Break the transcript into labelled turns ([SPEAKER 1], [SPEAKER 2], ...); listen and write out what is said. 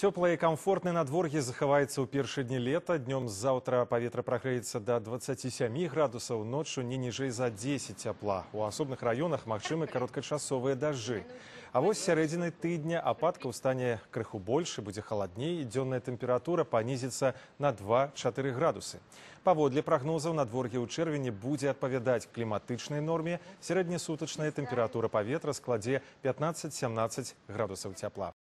[SPEAKER 1] Теплое и комфортное надворье захаваецца ў першы дні лета. Днем заўтра паветра прагрэецца да 27 градусаў, ноччу не ніжэй за 10 цяпла. У асобных раёнах магчымы кароткачасовыя дажджы. А вось з сярэдзіны тыдня ападкаў стане крыху больш будет будзе халадней, і дзённая тэмпература панізіцца на 2-4 градусы. Паводле прагнозаў надвор'е ў чэрвені будзе адпавядаць кліматычнай норме. Сярэднесутачная тэмпература паветра складзе 15-17 градусаў цяпла.